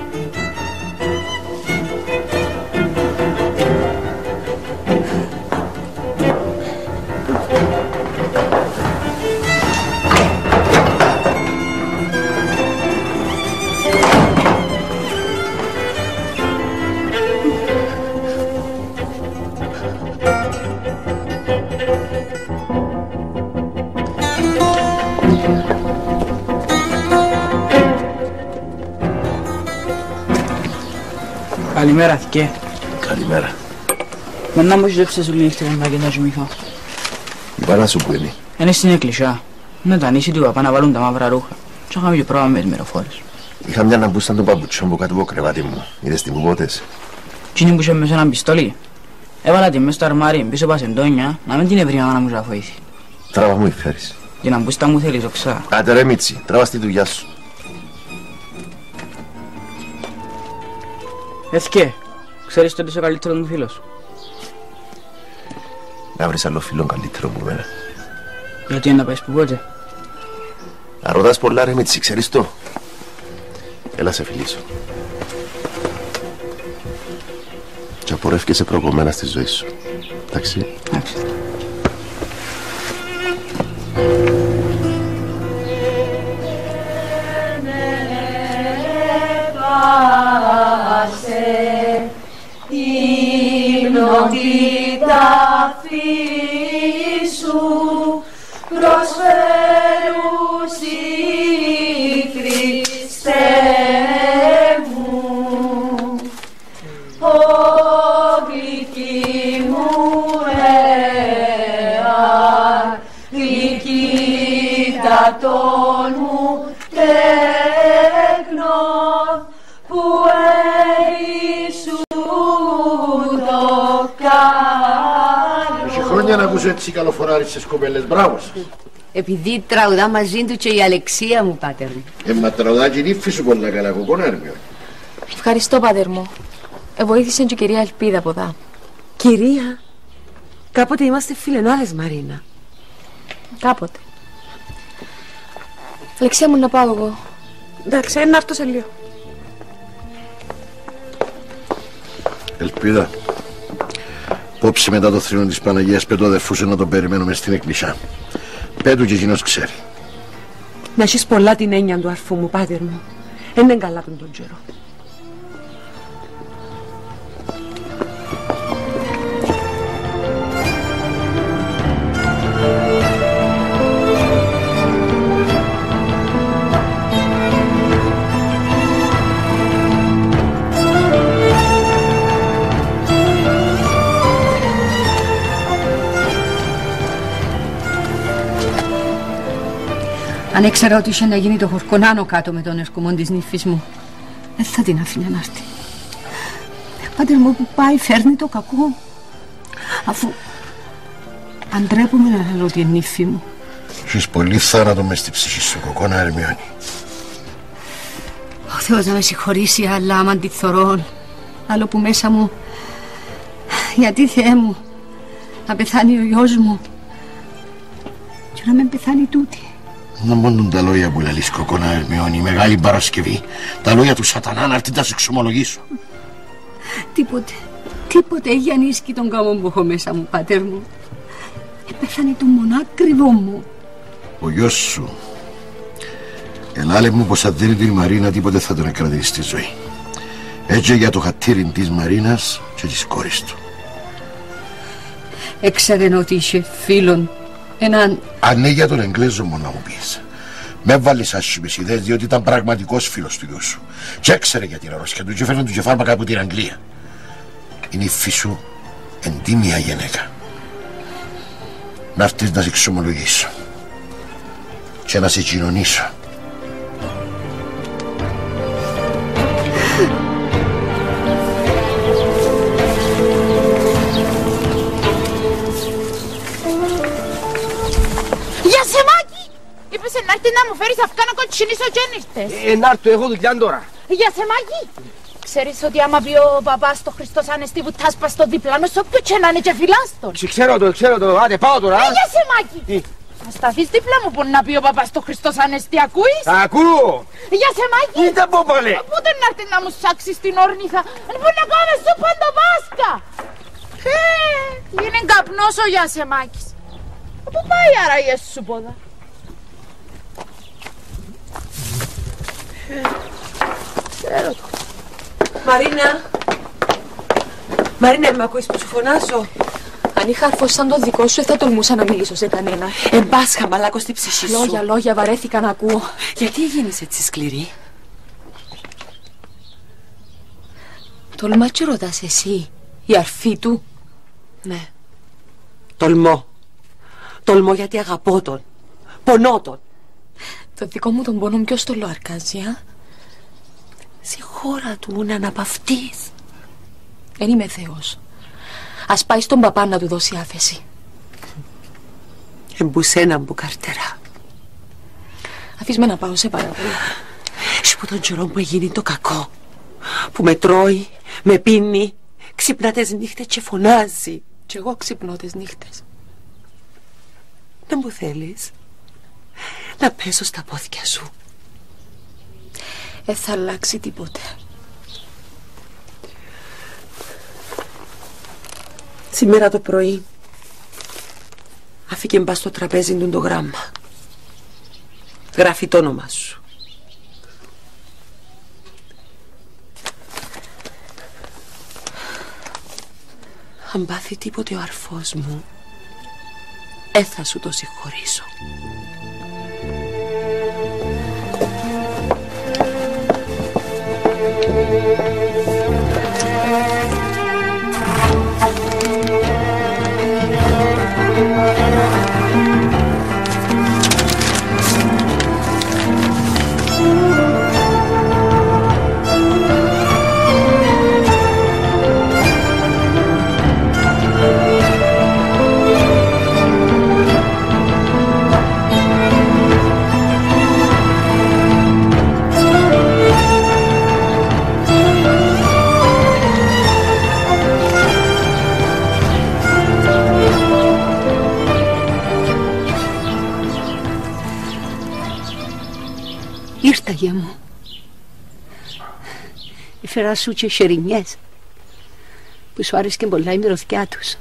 Καλημέρα, θκέ. Καλημέρα. Με να μου ζέψες όλη νύχτα να και να ζουμηθώ. Η παρά σου που είναι. Είναι στην εκκλησιά. Με τα νύση του παπά να βάλουν τα μαύρα ρούχα. Και είχαμε και πρόβλημα με τις μεροφόρες. Είχα μια να μπούσταν τον παπουτσιόν που κάτω από κρεβάτι μου. Είδες την που πότες. Τι είναι που είχε μέσα ένα πιστόλι. Έβαλα την μέσα στο αρμάρι πίσω από ασεντόνια να μην την ευρύα να μου ζαφοήθη. Τράβα μου φέρεις. Για να μπούς τα μου θέλεις οξά. Άντε ρε Μίτσι, τράβα στη δουλειά σου. Εθκέ, ξέρεις ότι είσαι ο καλύτερος μου φίλος. Να βρεις άλλο φίλο καλύτερο από μένα. Γιατί είναι να πάεις που πότε. Να ρωτάς πολλά ρε Μίτσι, ξέρεις το; Έλα σε φιλήσω. Και απορρεύκεσαι προκομμένα στη ζωή σου. Εντάξει. Εντάξει. Χρόνια να ακούσω έτσι καλοφοράρισες κοπέλες. Μπράβο σας. Επειδή τραγουδά μαζί του και η Αλεξία μου, πάτερ μου. Ε, μα τραγουδά και η νύφη σου πολλά καλά κοκκόνα, ρε μιώ. Ευχαριστώ, πάτερ μου. Ε, βοήθησε και η κυρία Ελπίδα από εδώ. Κυρία, κάποτε είμαστε φιλενάδες Μαρίνα. Κάποτε. Αλεξία μου να πάω εγώ. Εντάξει, να έρθω σε λίγο. Ελπίδα. Πόψε μετά το θρήνο της Παναγίας πέτω αδερφούς σου να τον περιμένουμε στην εκκλησιά. Πέτου και εκείνος ξέρει. Να έχεις πολλά την έννοια του αρφού μου, πάτερ μου. Δεν είναι καλά τον τον καιρό. Αν έξερα ότι είχε να γίνει το χορκό άνω κάτω με τον ερχομό της νύφης μου, δεν θα την άφηνα να έρθει. Πάτερ μου που πάει φέρνει το κακό. Αφού αντρέπομαι να λέω την νύφη μου. Έχεις πολύ θάνατο μες στη ψυχή σου, κοκόνα Ερμιόνη. Ο Θεός να με συγχωρήσει, αλλά άμα αντιθωρώ, άλλο που μέσα μου, γιατί Θεέ μου, να πεθάνει ο γιος μου και να μην πεθάνει τούτη. Να μόνο τα λόγια που λαλείς κοκόνα Ερμιόνη, η Μεγάλη Παρασκευή. Τα λόγια του σατανά να έρθει να σε εξομολογήσω. Τίποτε, τίποτε έχει ανίσκει τον κάμο που έχω μέσα μου, πατέρ μου. Επέθανε το μονάκριβο μου. Ο γιος σου. Ελάλε μου πως αν δίνει την Μαρίνα τίποτε θα τον εκρατήσει στη ζωή. Έτσι για το χατήρι της Μαρίνας και της κόρης του. Έξερε ότι είχε φίλον έναν... Αν είναι για τον Εγγλέζο μόνο να μου πεις. Με βάλεις άσχημες ιδέες διότι ήταν πραγματικός φίλος του γιού σου. Και έξερε για την αρρώστια του και φέρνει του και φάρμακα από την Αγγλία. Είναι η φύση σου εντύμια γυναίκα. Να έρθεις να σε εξομολογήσω. Και να σε κοινωνήσω. Είπες να έρθει να μου φέρεις αυκά να κοτσινήσω και εν ήρθες. Ε, να έρθω, έχω δουλειά τώρα. Για σεμάκι! Ξέρεις ότι άμα πει ο παπάς το Χριστός Ανεστή που θα σπας το διπλάνο σε όποιο και να είναι και φυλάς τον. Ξέρω το, ξέρω το, άντε πάω τώρα. Ε, για σεμάκι! Θα σταθείς δίπλα μου που να πει ο παπάς το Χριστός Ανεστή, ακούεις; Τα ακούω. Για σεμάκι! Τι τα πω πάλι. Πότε να έρθει να μου σάξεις την όρνηθα, που να κάνω σου παντοβάσκα. Ε, είναι καπνός ο Γιασεμάκης. Πού πάει άρα η σου Ξέρω το. Μαρίνα. Μαρίνα, με ακούεις που σου φωνάζω; Αν είχα αρφώσει σαν το δικό σου, δεν θα τολμούσα να μιλήσω σε κανένα. Εμπάσχα μαλάκο στη ψυχή σου. Λόγια, λόγια, βαρέθηκα να ακούω. Γιατί γίνεις έτσι σκληρή; Τολμά και ρωτάς εσύ, η αρφή του. Ναι. Τολμώ. Τολμώ γιατί αγαπώ τον. Πονώ τον. Το δικό μου τον πόνο ποιος το λέω αρκάζει, α; Στη χώρα του να αναπαυτείς. Δεν είμαι Θεός. Ας πάει στον παπά να του δώσει άφεση. Εμπουσένα μου καρτερά. Αφήσ' με να πάω, σε παρακαλώ. Σου που τον καιρό μου γίνει το κακό. Που με τρώει, με πίνει, ξυπνά τις νύχτες και φωνάζει. Κι εγώ ξυπνώ τις νύχτες. Δεν μου θέλεις να πέσω στα πόδια σου. Δεν θα αλλάξει τίποτε. Σήμερα το πρωί αφήκε μπα στο τραπέζι του το γράμμα. Γράφει το όνομα σου. Αν πάθει τίποτε ο αρφός μου, ε θα σου το συγχωρήσω. Κοίτα γε μου. Έφερα σου και χερινιές που σου άρεσε και πολλά η μυρωδιά τους.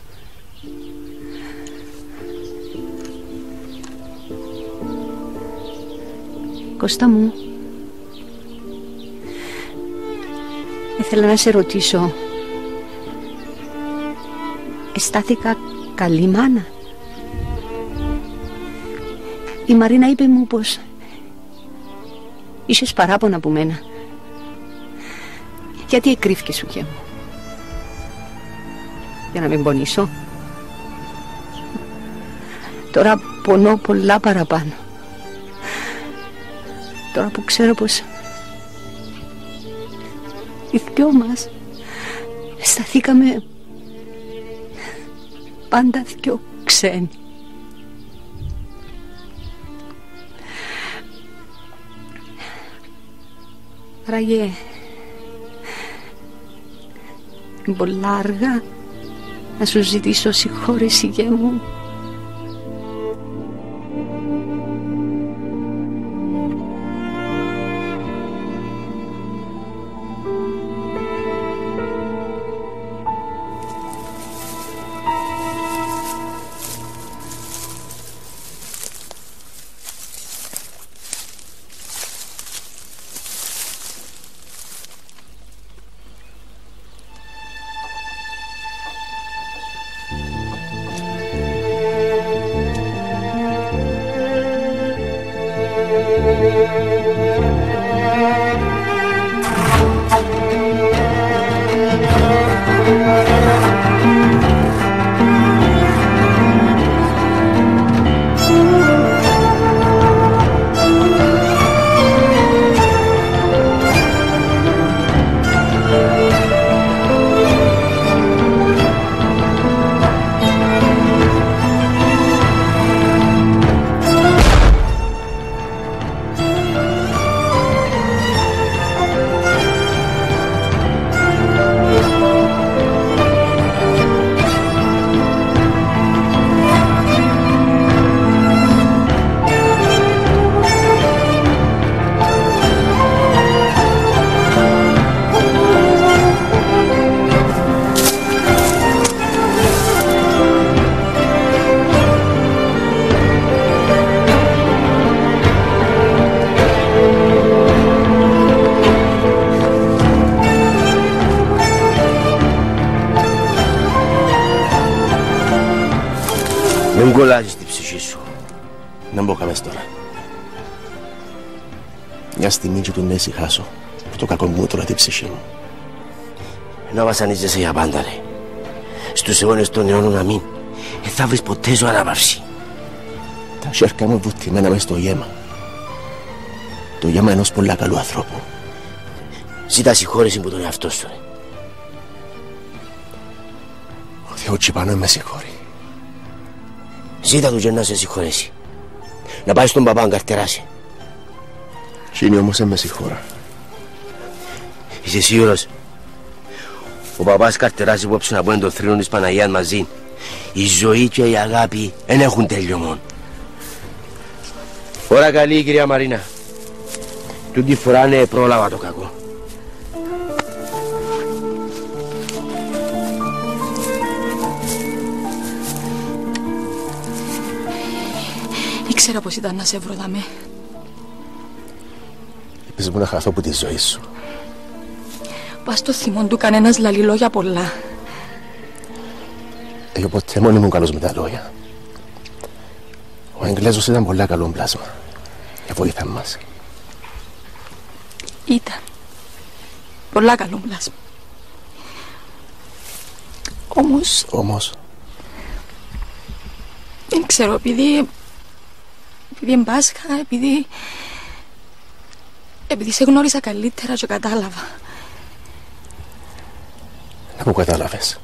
Κώστα μου, ήθελα να σε ρωτήσω, αισθάθηκα καλή μάνα. Η Μαρίνα είπε μου πως Είχες παράπονα από μένα. Γιατί εκρύφηκες σου και μου; Για να μην πονήσω. Τώρα πονώ πολλά παραπάνω. Τώρα που ξέρω πως οι δυο μας σταθήκαμε πάντα δυο ξένοι. Ραγέ, πολλά αργά να σου ζητήσω συγχώρεση γε μου. Και του να ησυχάσω. Που το κακό μου τώρα την ψυχή μου. Να βασανίζεσαι για πάντα ρε. Στους αιώνες των αιώνων αμήν. Ε, θα βρεις ποτέ σου ανάπαυση. Τα σέρκα μου βουτυμένα μες στο γέμα. Το γέμα ενός πολλά καλού ανθρώπου. Ζήτας συγχώρεση που τον εαυτό σου ρε. Ο Θεός τσιπάνω με συγχώρει. Ζήτα του και να σε συγχωρέσει. Να πάει στον παπά να καρτεράσει. Σύνη όμως με συγχώρα. Είσαι σίγουρος; Ο παπάς καρτεράσει υπόψη να πούμε το θρύνο της Παναγίας μαζί. Η ζωή και η αγάπη δεν έχουν τέλειωμον. Ώρα καλή κυρία Μαρίνα. Τούτη φορά είναι πρόλαβα το κακό. Ήξερα πως ήταν να σε βρω δαμέ. Είπες μου να χαθώ από τη ζωή σου. Πας στο θυμό του κανένας λαλεί λόγια πολλά. Εγώ ποτέ μόνο ήμουν καλός με τα λόγια. Ο Εγγλέζος ήταν πολύ καλό πλάσμα. Και βοήθα μας. Ήταν. Πολλά καλό πλάσμα. Όμως, Όμως, δεν ξέρω, επειδή... Επειδή είναι Πάσχα, επειδή... Επειδή σε γνώρισα καλύτερα και κατάλαβα. να μου κατάλαβες.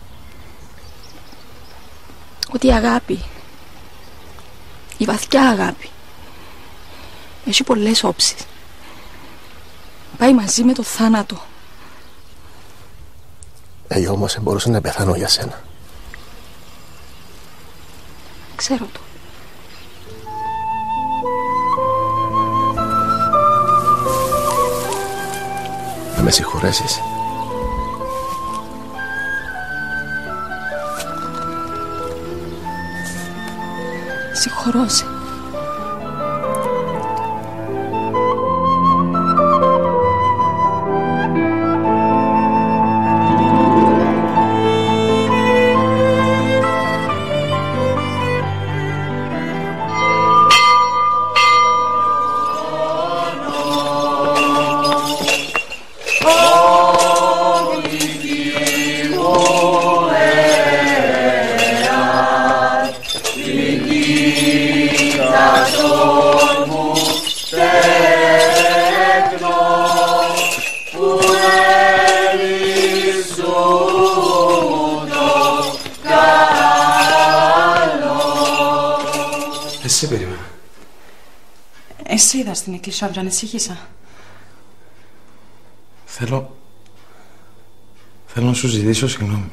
Ότι η αγάπη, η βαθιά αγάπη, έχει πολλές όψεις. Πάει μαζί με το θάνατο. Εγώ όμως μπορούσα να πεθάνω για σένα. Ξέρω το. Θα με συγχωρέσεις. Συγχωρώ σε. Εσύ είδα στην εκκλησία και ανησύχησα. Θέλω... Θέλω να σου ζητήσω συγγνώμη.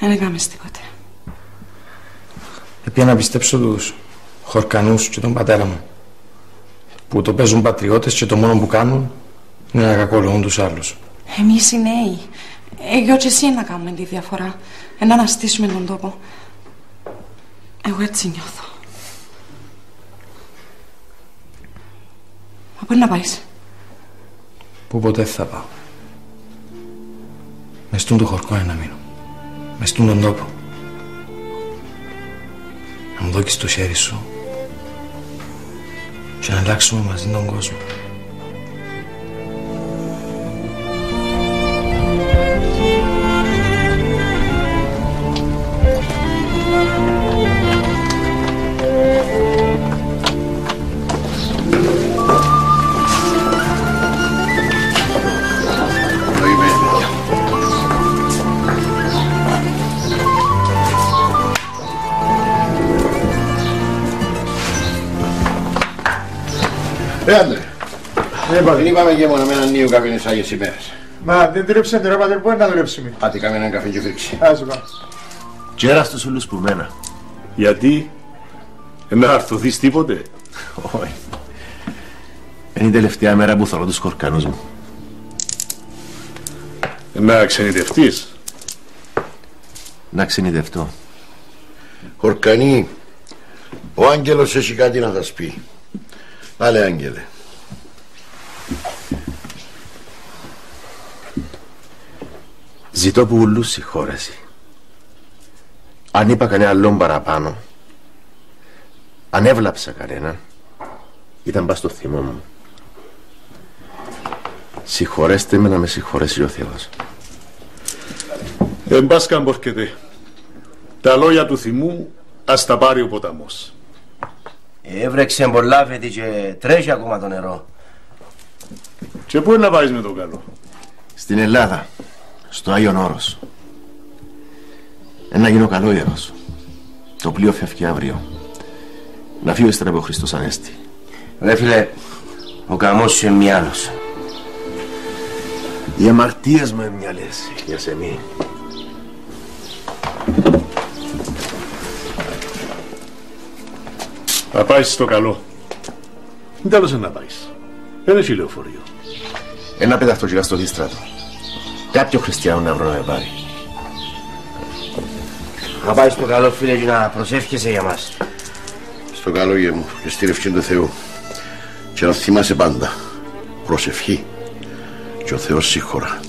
Δεν έκαμες τίποτε. Έπια να πιστέψω τους χορκανούς και τον πατέρα μου. Που το παίζουν πατριώτες και το μόνο που κάνουν είναι να κακολογούν τους άλλους. Εμείς οι νέοι. Εγώ και εσύ να κάνουμε τη διαφορά. Ε, να αναστήσουμε τον τόπο. Εγώ έτσι νιώθω. Μα πού είναι να πάεις; Που ποτέ θα πάω. Μες στούν το χορκό να μείνω. Μες στούν τον τόπο. Να μου δώκεις το χέρι σου και να αλλάξουμε μαζί τον κόσμο. Δεν είπαμε και μόνο με έναν νέο κάποιες Άγιες ημέρες. Μα δεν δούλεψε την ώρα, μπορεί να δουλέψουμε. Πάτε κάμε έναν καφέ και φρίξει. Ας πάω. Τζέρα στους όλους που μένα. Γιατί, να αρθωθείς τίποτε; Όχι. Είναι η τελευταία μέρα που θωρώ τους χορκανούς μου. Να ξενιτευτείς; Να ξενιτευτώ. Χορκανή, ο Άγγελος έχει κάτι να σας πει. Άλλε Άγγελε. Ζητώ που ουλούς συγχώρεση. Αν είπα κανένα άλλον παραπάνω, αν έβλαψα κανέναν, ήταν πας στο θυμό μου. Συγχωρέστε με να με συγχωρέσει ο Θεός. Εν πας καμπορκετέ. Τα λόγια του θυμού ας τα πάρει ο ποταμός. Έβρεξε πολλά φέτη και τρέχει ακόμα το νερό. Και πού είναι να πάεις με τον καλό; Στην Ελλάδα, στο Άγιον Όρος. Ένα γίνω καλό ιερός. Το πλοίο φεύγει αύριο. Να φύγω ύστερα από ο Χριστός Ανέστη. Ρε φίλε, ο καμός σου είναι μυάλος. Οι αμαρτίες μου είναι μυαλές, για σε μη. Θα πάεις στο καλό. Δεν τέλος να πάεις. Δεν έχει λεωφορείο. Ένα πέταχτο γυρά στο δίστρατο. Κάποιο χριστιανό να βρω να με πάρει. Να πάει στο καλό φίλε και να προσεύχεσαι για μας. Στο καλό γε μου και στη ρευκή του Θεού. Και να θυμάσαι πάντα. Προσευχή. Και ο Θεός συγχωρά.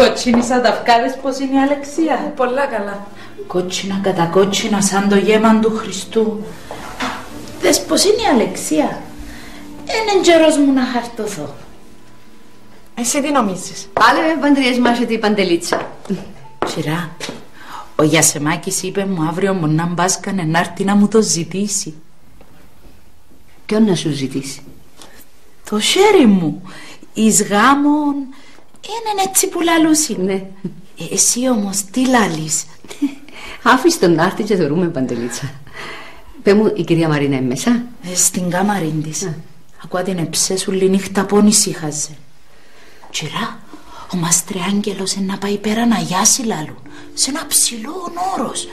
Είναι καλά που κοτσίνησα τα βγάλες πως είναι η Αλεξία; Πολλά καλά. Κότσινα κατά κότσινα σαν το γέμαν του Χριστού. Δες πως είναι η Αλεξία; Είναι καιρός μου να χαρτωθώ. Εσύ τι νομίζεις; Πάλι με παντριασμάσετε η παντελίτσα. Σειρά, ο Γιασεμάκης είπε μου αύριο μου να μπάσκανε να έρθει να μου το ζητήσει. Ποιον να σου ζητήσει. Το χέρι μου, εις γάμον, είναι έτσι που λαλούσι. Ναι. Ε, Εσύ όμως τι λαλείς; Άφησε τον να έρθει και θεωρούμε παντελίτσα. Πε μου, η κυρία Μαρίνα είναι μέσα; Ε, στην κάμαρη της. Ακούω την εψέσουλη νύχτα πόνη ήσυχαζε. Κυρά, Ο Μαστριάγγελος να πάει πέρα να γιάσει λάλου. Σε ένα ψηλό όρος.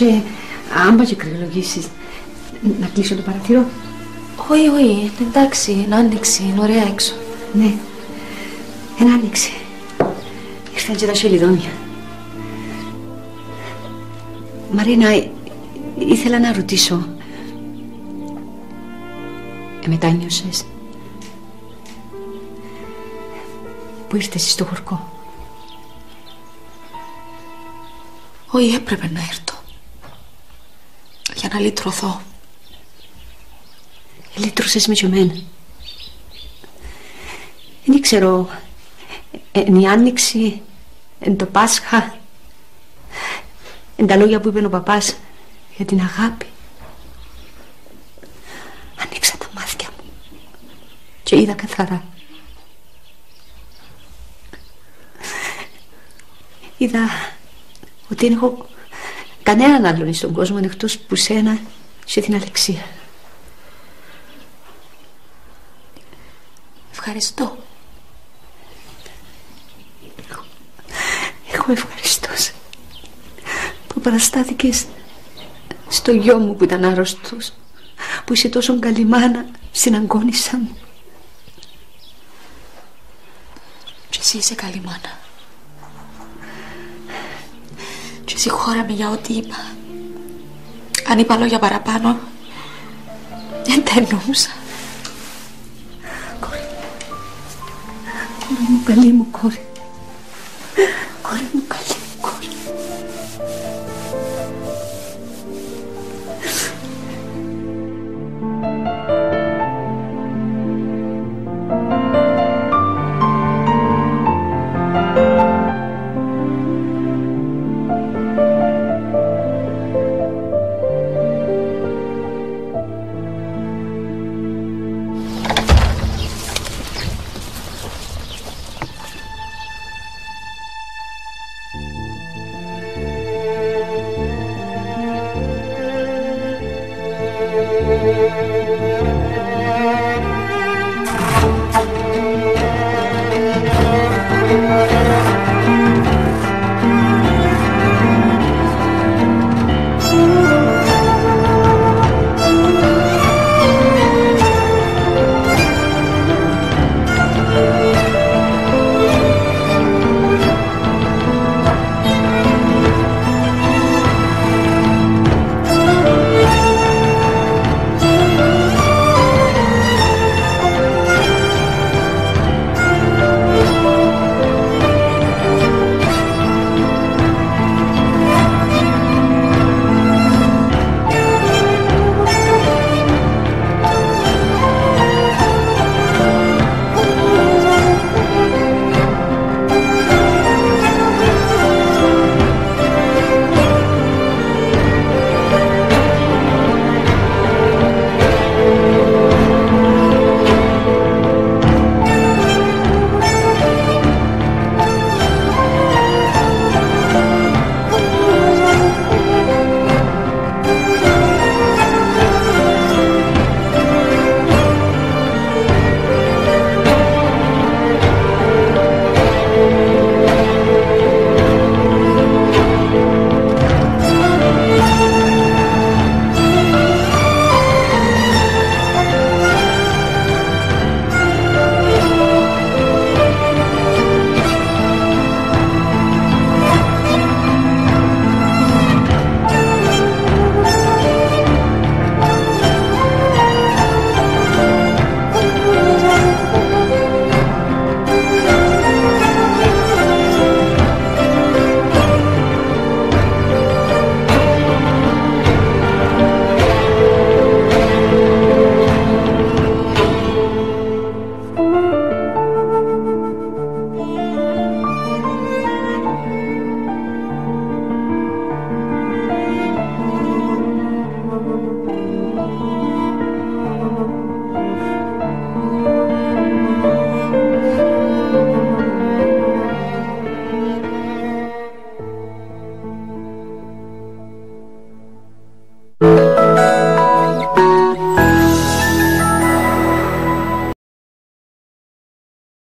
Ο Γερός και άμπα και κρυολογήσεις να κλείσω το παραθύρο. Όχι, όχι, εντάξει, είναι άνοιξη, είναι ωραία έξω. Ναι, ένα άνοιξε. Ήρθαν και τα σελιδόνια. Μαρίνα, ε, ήθελα να ρωτήσω. Ε, μετάνιωσες. Πού ήρθες εσύ στο χορκό; Όχι, έπρεπε να έρθω. Για να λύτρωθώ. Λύτρωσες με και εμένα. Δεν ξέρω. Εν η Άνοιξη, εν το Πάσχα, εν τα λόγια που είπε ο παπάς για την αγάπη. Ανοίξα τα μάτια μου και είδα καθαρά. Είδα ότι δεν έχω κανέναν άλλον στον κόσμο εκτός που σένα και την Αλεξία. Ευχαριστώ. Εγώ ευχαριστώ σε που παραστάθηκες στο γιο μου που ήταν άρρωστος που είσαι τόσο καλή μάνα στην αγκόνισσα μου. Και εσύ είσαι καλή μάνα. Και συγχώραμε για ό,τι είπα. Αν είπα λόγια παραπάνω, δεν τα εννοούσα. Κόρη μου, καλή μου κόρη. Κόρη μου,